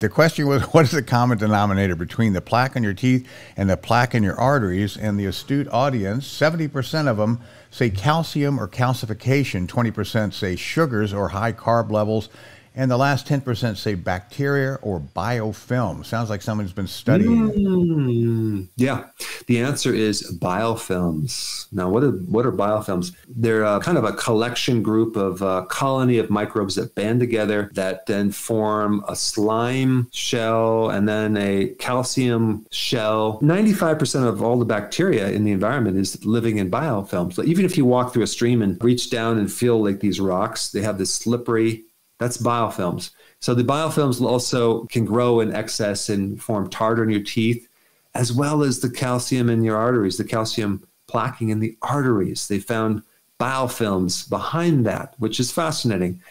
The question was, what is the common denominator between the plaque on your teeth and the plaque in your arteries? And the astute audience, 70% of them say calcium or calcification, 20% say sugars or high carb levels, and the last 10% say bacteria or biofilm. Sounds like someone's been studying mm, Yeah. The answer is biofilms. Now, what are, what are biofilms? They're a, kind of a collection group of a colony of microbes that band together that then form a slime shell and then a calcium shell. 95% of all the bacteria in the environment is living in biofilms. So even if you walk through a stream and reach down and feel like these rocks, they have this slippery that's biofilms. So the biofilms also can grow in excess and form tartar in your teeth, as well as the calcium in your arteries, the calcium plaquing in the arteries. They found biofilms behind that, which is fascinating.